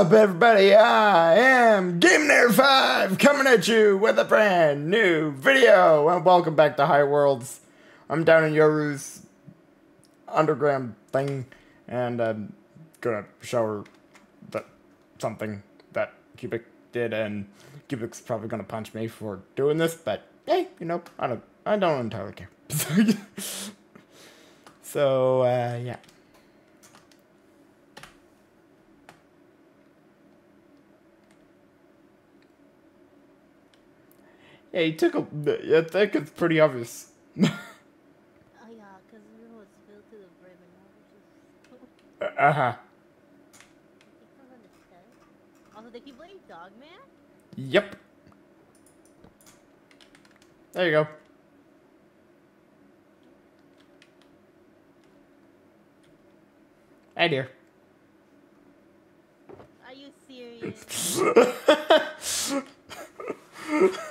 up, everybody? I am Game Nerd 5 coming at you with a brand new video. And welcome back to Highworlds. I'm down in Yoru's underground thing, and I'm gonna show her that something that Cubic did, and Cubic's probably gonna punch me for doing this, but hey, you know, I don't, I don't entirely care. so, uh, yeah. Yeah, he took a. I think it's pretty obvious. Oh yeah, because it was filled to the brim and now uh huh. It comes on the chest. Also, they keep playing Dogman? Yep. There you go. Hey, dear. Are you serious?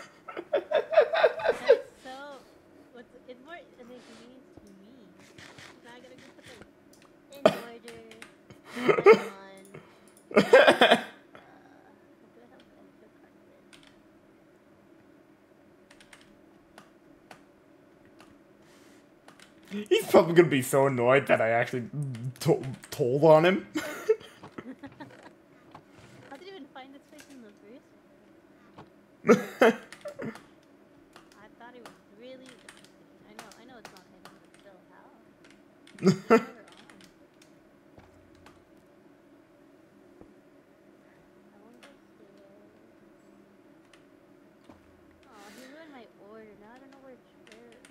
That's so. What's, it's more an inconvenience to me. Now I gotta go put them in order. On. Uh, I'm gonna have extra carpet. He's probably gonna be so annoyed that I actually to- told on him. How did you even find this place in the first place? I thought it was really interesting. I know, I know it's not hidden, but still, how? Later on. I wonder if- Aw, he ruined my order. Now I don't know where to where.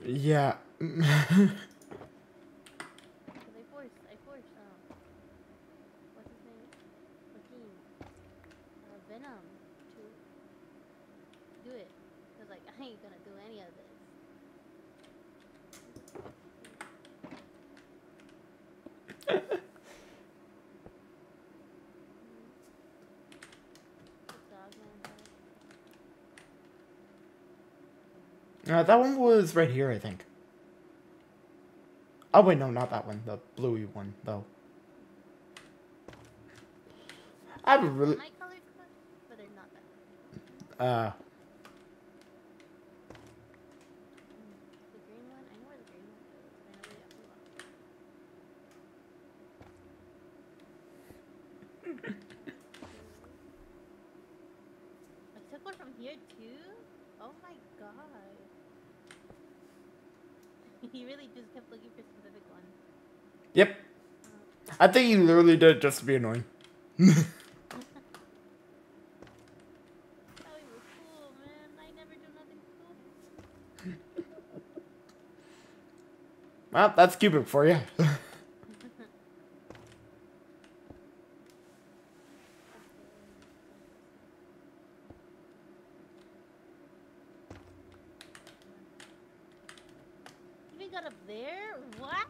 yeah. 'cause I forced, I forced, um, what's his name? Joaquin, uh, Venom to do it. Cause like I ain't gonna do any of this. The Dogman head. Uh, that one was right here, I think. Oh wait, no, not that one. The bluey one, though. I would really. My colors clutch, but they're not that. Uh, The green one, I know where the green one goes. I know where the other one. I took one from here too. Oh my god. he really just kept looking for specific ones. Yep. I think he literally did it just to be annoying. He was cool, man. I never do nothing cool. Well, that's Cubic for. You even got up there? What?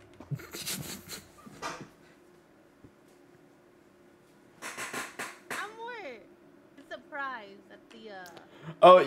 I'm more surprised at the uh oh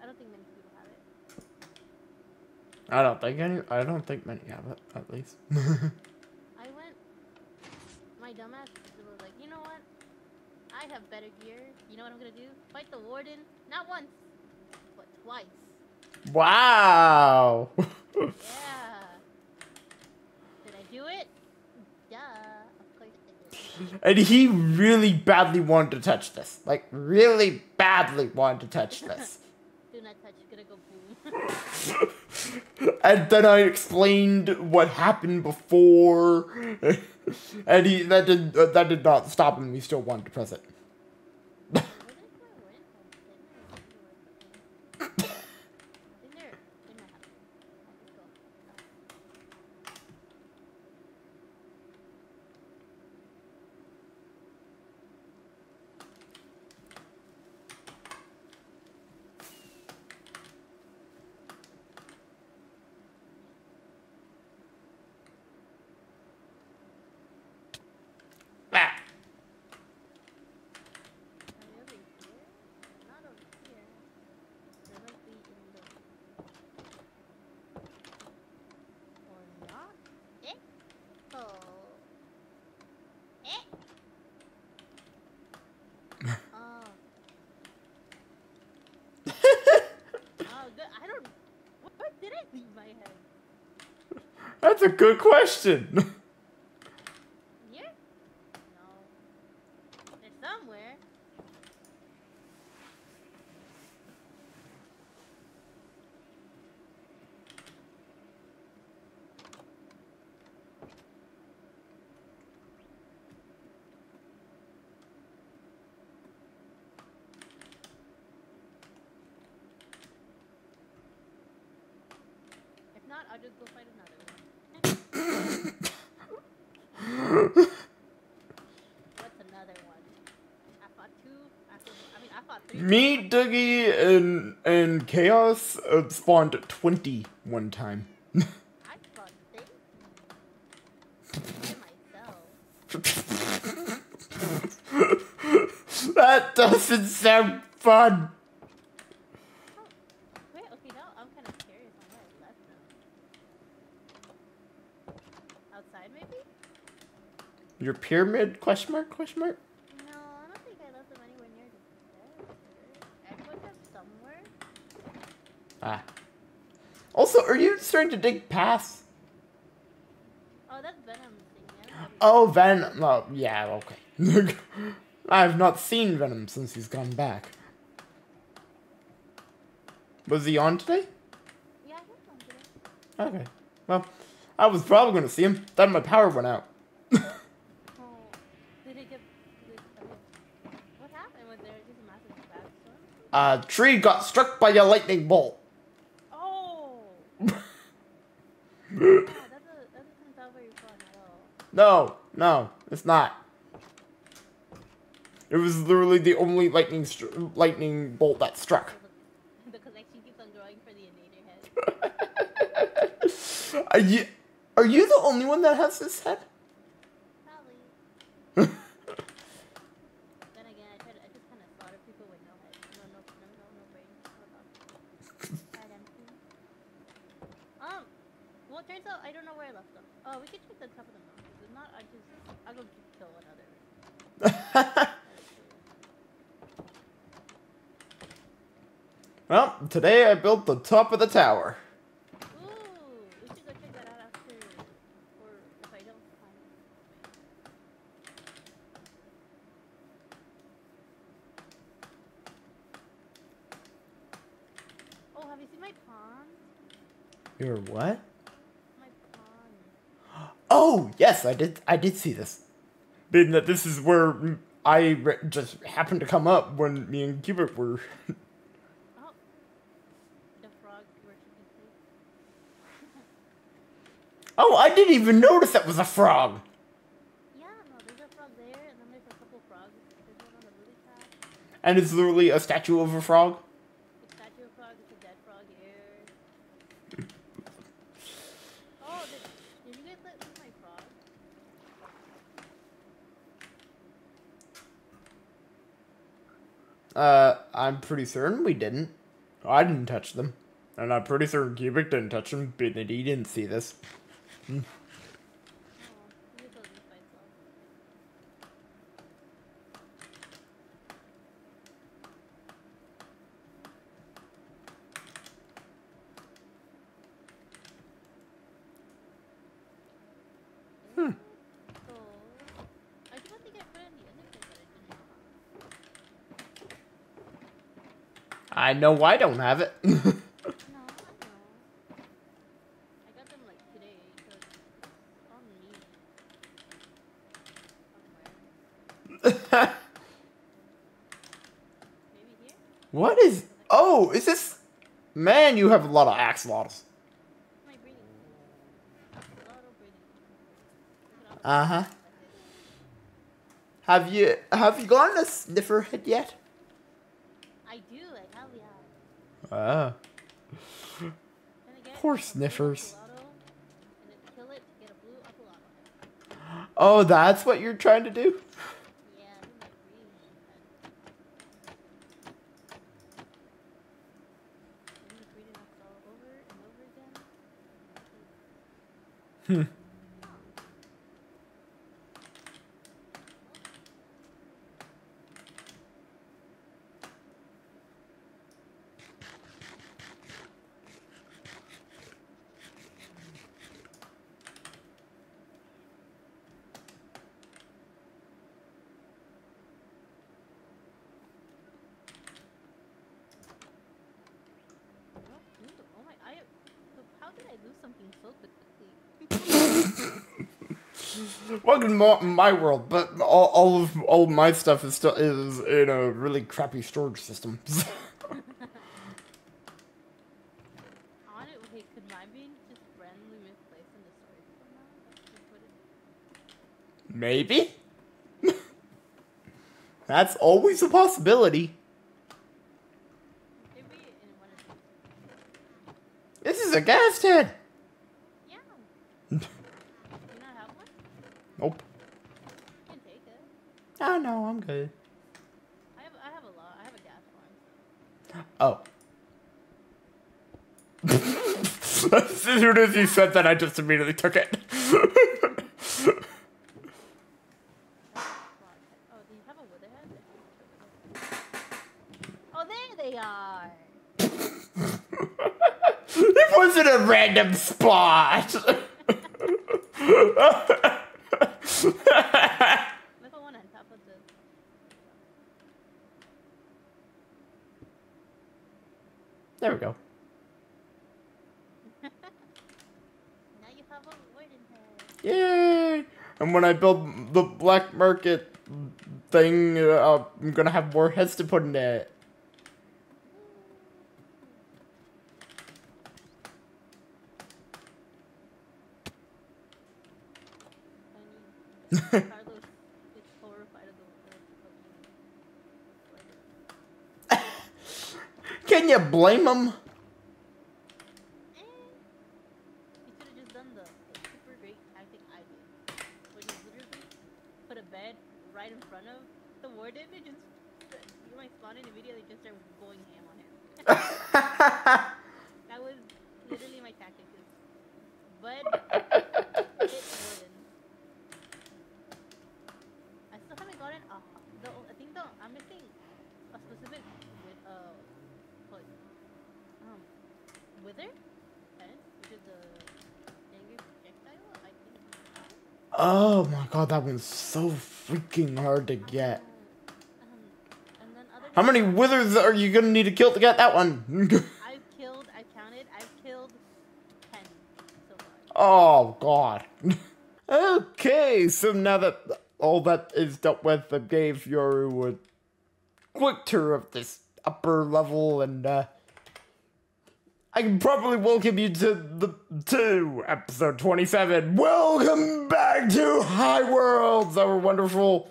I don't think many people have it. I don't think any. I don't think many have it. At least. I went. My dumbass was like, you know what? I have better gear. You know what I'm gonna do? Fight the warden, not once, twice. wow. Yeah. Did I do it? Duh. Of course I did. and he really badly wanted to touch this. Like really badly wanted to touch this. Do not touch. It's gonna go boom. and then I explained what happened before. and he that did uh, that did not stop him. He still wanted to press it. Where did my win from? They might have to work. I think they're in my house. I'll just go. Ah. Are they over here? Not over here. They might be in the. Or not? Eh? Oh. Eh? oh. oh, good. I don't. What, did I leave my head? That's a good question. just go find another one. What's another one? I fought two. I, fought, I mean, I fought three. Me, Dougie, and and Chaos uh, spawned 20 one time. I fought six. By myself. that doesn't sound fun. Oh, wait, okay, now I'm kind of curious on where I left them. Outside, maybe? Your pyramid? Question mark? Question mark? No, I don't think I left them anywhere near the. I put them somewhere. Ah. Also, are you starting to dig paths? Oh, that's Venom's thing, yeah? Oh, Venom. Oh, yeah, okay. I have not seen Venom since he's gone back. Was he on today? Yeah, I guess I'm today. Okay. Well, I was probably going to see him. Then my power went out. Oh, did it get... Did it, okay. What happened? Was there just a massive bad storm? A tree got struck by a lightning bolt. Oh! yeah, that doesn't, that doesn't sound very fun at all. No, no, it's not. It was literally the only lightning lightning bolt that struck. The collection keeps on growing for the invader head. Are you, are you the only one that has this head? Probably. Then again, I try to, I just kind of slaughter people with no head. No, no, no, no, no brain. No thoughts. Head empty. Um, well, it turns out I don't know where I left them. Oh, we could check the top of the mountain. If not, I just, I'll go kill another. well, today I built the top of the tower. Ooh, we Oh yes, I did. I did see this. Being that this is where I re- just happened to come up when me and Cubert were. Oh, the frog. Oh, I didn't even notice that was a frog. Yeah, no, there's a frog there, and then there's a couple frogs. There's one on the lily pad. And it's literally a statue of a frog. The statue of frog, it's a dead frog here. Oh, did, did you guys let loose my frog? Uh, I'm pretty certain we didn't. I didn't touch them. And I'm pretty certain Cubic didn't touch them, but he didn't see this. I know I don't have it. what is... Oh, is this... Man, you have a lot of axolotls. Uh-huh. Have you have you gotten a sniffer head yet? I do. Ah. Poor sniffers. Apollo, And then kill it, get a blue apollo. Oh, that's what you're trying to do. Yeah, who might breed? Then you breed enough all over and over again. Hmm. Oh, ooh, oh my, I, so how did I lose something so quickly? Welcome to my, my world, but all, all of all of my stuff is still is in a really crappy storage system. On it, wait, could mine be just randomly misplaced in the storage somehow? Like, put it- Maybe. That's always a possibility. Maybe in one of these. This is a gas tank. Yeah. Do you not have one? Nope. You can take it. Oh no, I'm good. I have, I have a lot. I have a gas. Oh. as soon as you said that, I just immediately took it. Oh, do you have a witherhead? Oh, there they are. it wasn't a random spot. Level one on top of the. There we go. Now you have a warden head. Yay! And when I build the black market thing, uh, I'm gonna have more heads to put in it. Funny. Carlos is horrified of the of the- Can you blame him? Eh. You should have just done the, the super great tactic I did, which is literally put a bed right in front of the warden and just you might spawn in a video they just start going ham on him. that was literally my tactic. Is bud hit warden. I still haven't gotten a. The, I think the I'm missing a specific with uh what um wither pen, which is the angry projectile. I think. Oh my god, that one's so freaking hard to get. Um, and then other How many withers are you gonna need to kill to get that one? I've killed. I counted. I've killed ten so far. oh god. okay, so now that all that is dealt with, I gave Yoru a quick tour of this upper level and uh I can probably welcome you to the to episode 27. Welcome back to Highworlds, our wonderful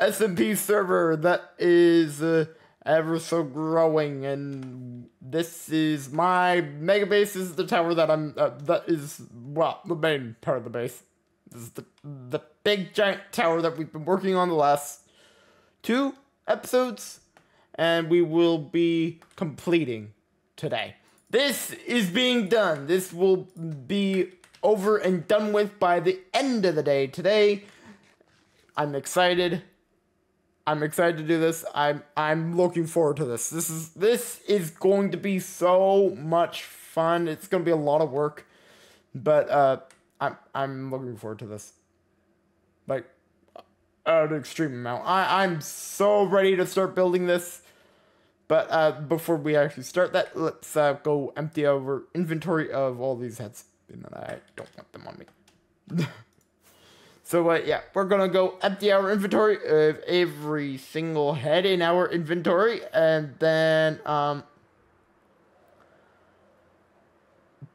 SMP server that is uh, ever so growing, and this is my mega base. Is the tower that I'm. Uh, that is well, the main part of the base. This is the the big giant tower that we've been working on the last two episodes, and we will be completing today. This is being done. This will be over and done with by the end of the day today. I'm excited. I'm excited to do this. I'm I'm looking forward to this. This is this is going to be so much fun. It's going to be a lot of work, but uh I'm I'm looking forward to this. Like an extreme amount. I I'm so ready to start building this. But uh before we actually start that, let's uh, go empty our inventory of all these heads. And I don't want them on me. So uh, yeah, we're gonna go empty our inventory of every single head in our inventory, and then um,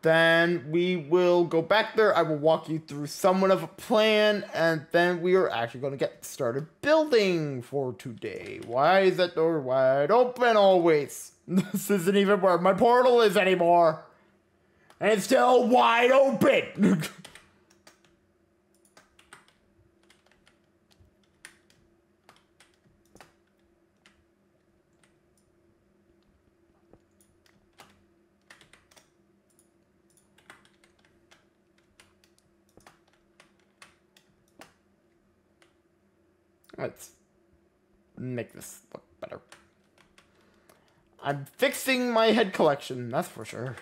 then we will go back there. I will walk you through somewhat of a plan, and then we are actually gonna get started building for today. Why is that door wide open always? This isn't even where my portal is anymore, and it's still wide open. Let's make this look better. I'm fixing my head collection, that's for sure.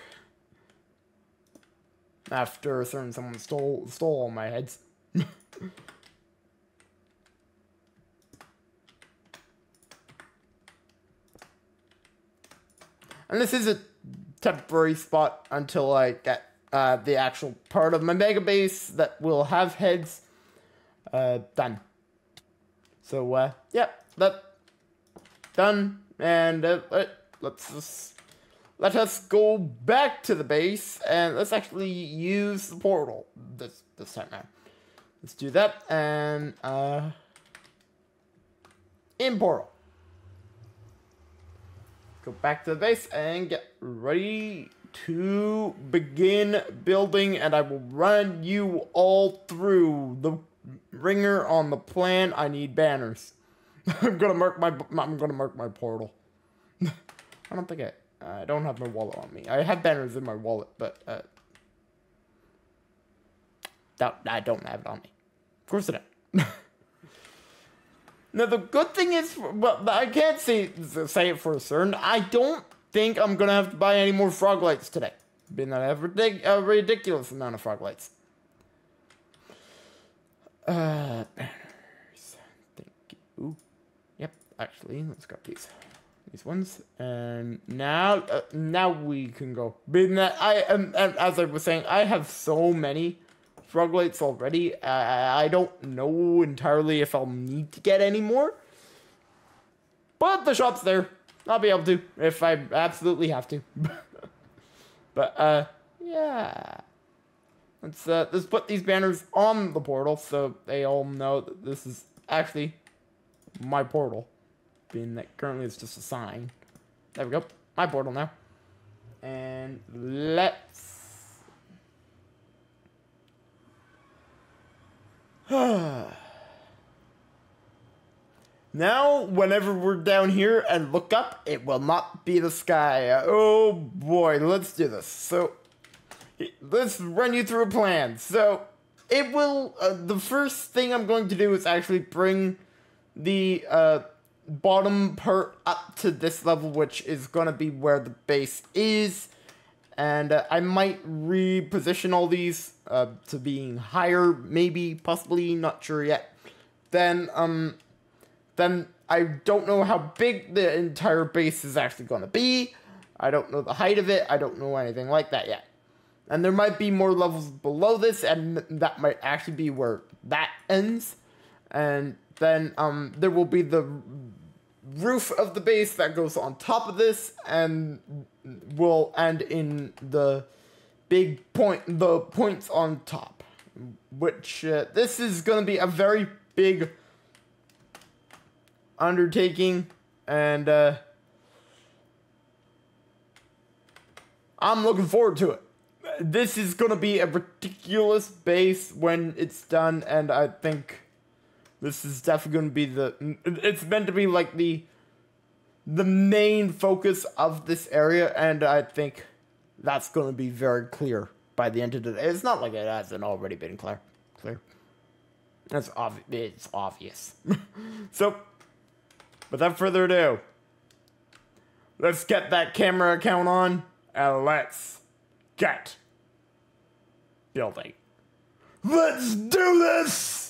After certain someone stole stole all my heads. and this is a temporary spot until I get uh, the actual part of my mega base that will have heads uh, done. So, uh, yeah, that done. And uh, let, let's just, let us go back to the base and let's actually use the portal this, this time now. Let's do that and, uh, in portal. Go back to the base and get ready to begin building and I will run you all through the ringer on the plan. I need banners. I'm gonna mark my I'm gonna mark my portal. I don't think I I don't have my wallet on me. I have banners in my wallet, but uh, that I don't have it on me. Of course I don't. now the good thing is, well, I can't say say it for a certain. I don't think I'm gonna have to buy any more frog lights today, that I have a ridiculous amount of frog lights. Uh, banners. Thank you. Yep, actually, let's grab these. These ones, and now, uh, now we can go. Being that I am, as I was saying, I have so many frog lights already. I, I don't know entirely if I'll need to get any more, but the shop's there. I'll be able to if I absolutely have to. but uh, yeah. Let's uh, let's put these banners on the portal so they all know that this is actually my portal, being that currently it's just a sign. There we go, my portal now. And let's. now, whenever we're down here and look up, it will not be the sky. Oh boy, let's do this. So let's run you through a plan. So it will. Uh, the first thing I'm going to do is actually bring the uh, bottom part up to this level, which is going to be where the base is. And uh, I might reposition all these uh, to being higher, maybe, possibly, not sure yet. Then, um, then I don't know how big the entire base is actually going to be. I don't know the height of it. I don't know anything like that yet and there might be more levels below this, and that might actually be where that ends. And then um, there will be the roof of the base that goes on top of this, and will end in the big point, the points on top. Which uh, this is going to be a very big undertaking, and uh, I'm looking forward to it this is gonna be a ridiculous base when it's done, and I think this is definitely gonna be the. It's meant to be like the the main focus of this area, and I think that's gonna be very clear by the end of the day. It's not like it hasn't already been clear. Clear. That's obvious. It's obvious. so, without further ado, let's get that camera account on, and let's get building. Let's do this!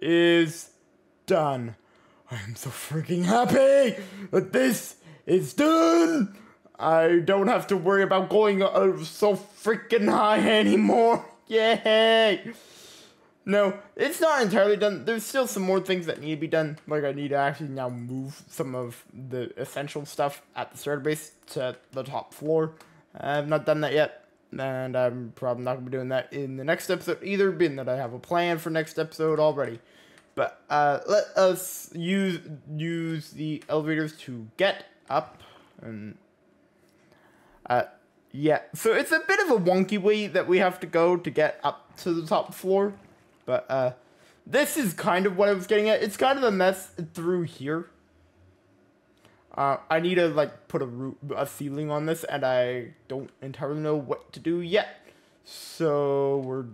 Is done. I'm so freaking happy that this is done. I don't have to worry about going uh, so freaking high anymore. Yay! No, it's not entirely done. There's still some more things that need to be done. Like I need to actually now move some of the essential stuff at the starter base to the top floor. I've not done that yet, and I'm probably not gonna be doing that in the next episode either, being that I have a plan for next episode already. But uh, let us use use the elevators to get up and uh, yeah. So it's a bit of a wonky way that we have to go to get up to the top floor. But uh, this is kind of what I was getting at. It's kind of a mess through here. Uh, I need to like put a a ceiling on this, and I don't entirely know what to do yet. So we're,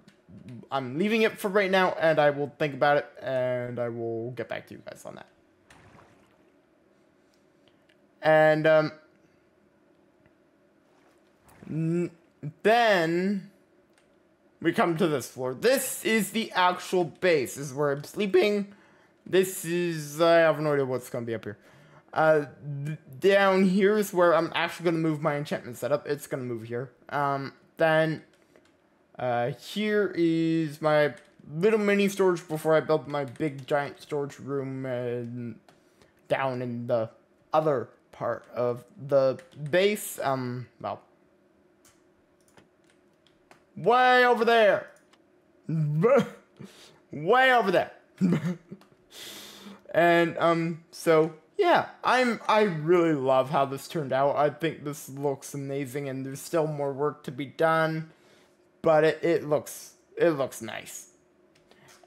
I'm leaving it for right now, and I will think about it, and I will get back to you guys on that. And um, then we come to this floor. This is the actual base. This is where I'm sleeping. This is, I have no idea what's going to be up here. Uh, down here is where I'm actually going to move my enchantment setup. It's going to move here. Um, then, uh, here is my little mini storage before I build my big giant storage room and down in the other part of the base. Um, well, Way over there. Way over there. and um so yeah, I'm I really love how this turned out. I think this looks amazing and there's still more work to be done, but it, it looks it looks nice.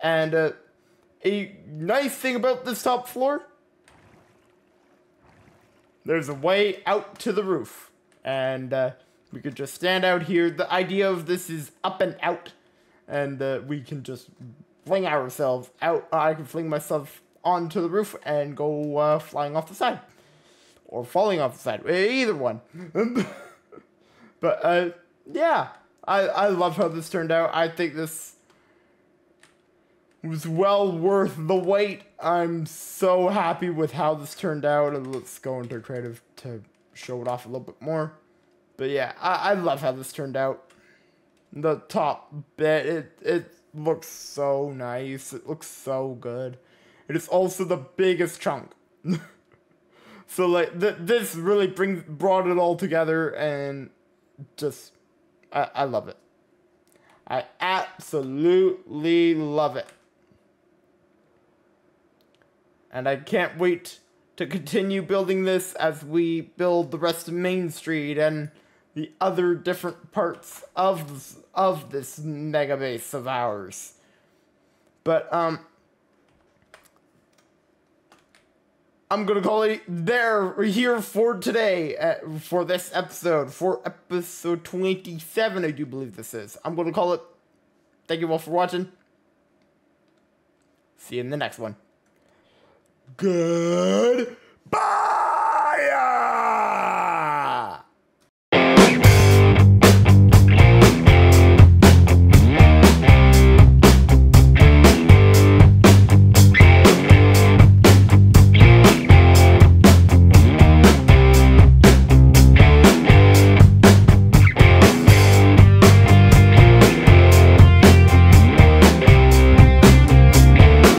And uh, a nice thing about this top floor there's a way out to the roof. And uh, we could just stand out here. The idea of this is up and out. And uh, we can just fling ourselves out. I can fling myself onto the roof and go uh, flying off the side. Or falling off the side. Either one. but, uh, yeah. I, I love how this turned out. I think this was well worth the wait. I'm so happy with how this turned out. And let's go into creative to show it off a little bit more. But yeah, I, I love how this turned out. The top bit, it, it looks so nice. It looks so good. It is also the biggest chunk. so like, th this really brings brought it all together and just, I, I love it. I absolutely love it. And I can't wait to continue building this as we build the rest of Main Street and the other different parts of of this mega base of ours. But um I'm gonna call it there here for today uh, for this episode for episode 27 I do believe this is. I'm gonna call it. Thank you all for watching. See you in the next one. Good. Bye.